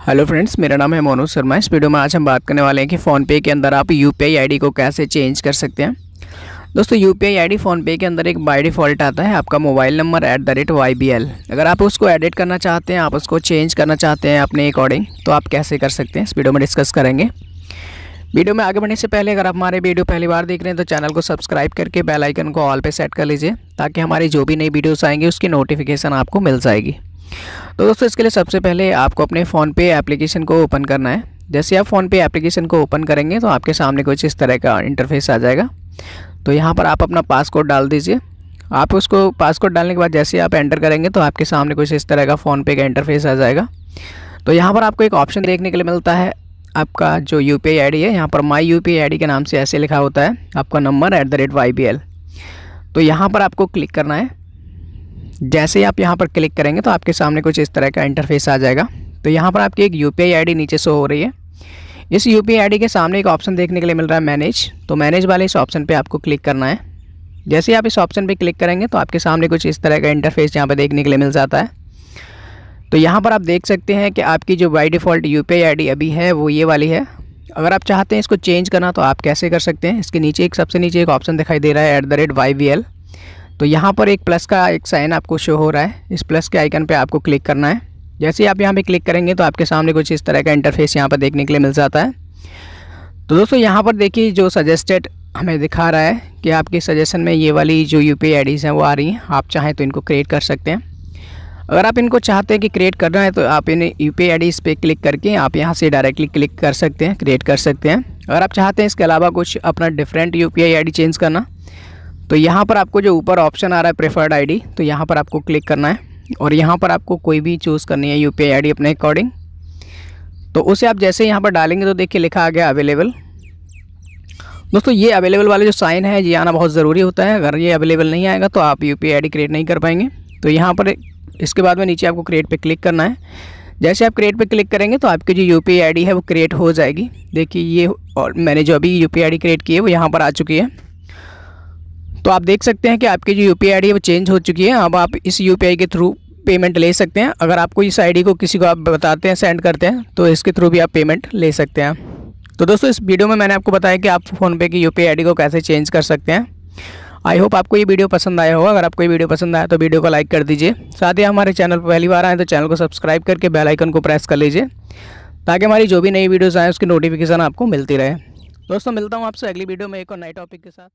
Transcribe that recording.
Hello friends मेरा नाम है मोनू शर्मा। इस वीडियो में आज हम बात करने वाले हैं कि फ़ोनपे के अंदर आप यू पी को कैसे चेंज कर सकते हैं। दोस्तों यू पी आई फ़ोनपे के अंदर एक बाई डिफ़ॉल्ट आता है, आपका mobile number at the rate Y B L अगर आप उसको एडिट करना चाहते हैं, आप उसको चेंज करना चाहते हैं अपने अकॉर्डिंग तो आप कैसे कर सकते हैं? इस वीडियो में डिस्कस करेंगे। वीडियो में आगे बढ़ने से पहले, अगर आप हमारे वीडियो पहली बार देख रहे हैं तो चैनल को सब्सक्राइब करके बेल आइकन को ऑल पे सेट कर लीजिए, ताकि हमारी जो भी नई वीडियोस आएँगी, उसकी नोटिफिकेशन आपको मिल जाएगी। तो दोस्तों, इसके लिए सबसे पहले आपको अपने फ़ोनपे एप्लीकेशन को ओपन करना है। जैसे आप फ़ोनपे एप्लीकेशन को ओपन करेंगे तो आपके सामने कुछ इस तरह का इंटरफेस आ जाएगा। तो यहाँ पर आप अपना पासकोड डाल दीजिए। आप उसको पासकोड डालने के बाद जैसे आप एंटर करेंगे तो आपके सामने कुछ इस तरह का फ़ोनपे का इंटरफेस आ जाएगा। तो यहाँ पर आपको एक ऑप्शन देखने के लिए मिलता है। आपका जो यू पी है, यहाँ पर माई यू पी के नाम से ऐसे लिखा होता है। आपका number at the rate Y B L तो यहाँ पर आपको क्लिक करना है। जैसे ही आप यहाँ पर क्लिक करेंगे तो आपके सामने कुछ इस तरह का इंटरफेस आ जाएगा। तो यहाँ पर आपकी एक यू पी नीचे शो हो रही है। इस यू पी के सामने एक ऑप्शन देखने के लिए मिल रहा है मैनेज तो मैनेज वाले इस ऑप्शन पर आपको क्लिक करना है। जैसे ही आप इस ऑप्शन पर क्लिक करेंगे तो आपके सामने कुछ इस तरह का इंटरफेस यहाँ पर देखने के लिए मिल जाता है। तो यहाँ पर आप देख सकते हैं कि आपकी जो बाई डिफ़ॉल्ट यू पी अभी है, वो ये वाली है। अगर आप चाहते हैं इसको चेंज करना तो आप कैसे कर सकते हैं? इसके नीचे एक, सबसे नीचे एक ऑप्शन दिखाई दे रहा है at the rate Y V L तो यहाँ पर एक प्लस का एक साइन आपको शो हो रहा है। इस प्लस के आइकन पे आपको क्लिक करना है। जैसे ही आप यहाँ पे क्लिक करेंगे तो आपके सामने कुछ इस तरह का इंटरफेस यहाँ पर देखने के लिए मिल जाता है। तो दोस्तों, यहाँ पर देखिए जो सजेस्टेड हमें दिखा रहा है कि आपके सजेशन में ये वाली जो यू पी हैं वो आ रही हैं। आप चाहें तो इनको क्रिएट कर सकते हैं। अगर आप इनको चाहते हैं कि क्रिएट करना है तो आप इन यू पी आई पे क्लिक करके आप यहाँ से डायरेक्टली क्लिक कर सकते हैं क्रिएट कर सकते हैं। अगर आप चाहते हैं इसके अलावा कुछ अपना different U P I change करना तो यहाँ पर आपको जो ऊपर ऑप्शन आ रहा है प्रेफर्ड आईडी तो यहाँ पर आपको क्लिक करना है और यहाँ पर आपको कोई भी चूज़ करनी है यू पी आई अपने अकॉर्डिंग तो उसे आप जैसे यहाँ पर डालेंगे तो देखिए लिखा आ गया अवेलेबल दोस्तों, ये अवेलेबल वाले जो साइन है, ये आना बहुत ज़रूरी होता है। अगर ये अवेलेबल नहीं आएगा तो आप यू पी आई क्रिएट नहीं कर पाएँगे। तो यहाँ पर इसके बाद में नीचे आपको क्रिएट पे क्लिक करना है। जैसे आप क्रिएट पे क्लिक करेंगे तो आपकी जो यू पी है वो क्रिएट हो जाएगी। देखिए, ये और मैंने जो अभी यू पी क्रिएट की है, वो यहाँ पर आ चुकी है। तो आप देख सकते हैं कि आपकी जो यू पी है, वो चेंज हो चुकी है। अब आप इस यूपीआई के थ्रू पेमेंट ले सकते हैं। अगर आपको इस आईडी को किसी को आप बताते हैं सेंड करते हैं तो इसके थ्रू भी आप पेमेंट ले सकते हैं। तो दोस्तों, इस वीडियो में मैंने आपको बताया कि आप फ़ोनपे की यू पी को कैसे चेंज कर सकते हैं। आई होप आपको ये वीडियो पसंद आया होगा। अगर आपको ये वीडियो पसंद आया तो वीडियो को लाइक कर दीजिए। साथ ही हमारे चैनल पर पहली बार आए तो चैनल को सब्सक्राइब करके बेल आइकन को प्रेस कर लीजिए, ताकि हमारी जो भी नई वीडियोज़ आएँ, उसकी नोटिफिकेशन आपको मिलती रहे। दोस्तों, मिलता हूँ आपसे अगली वीडियो में एक और नए टॉपिक के साथ।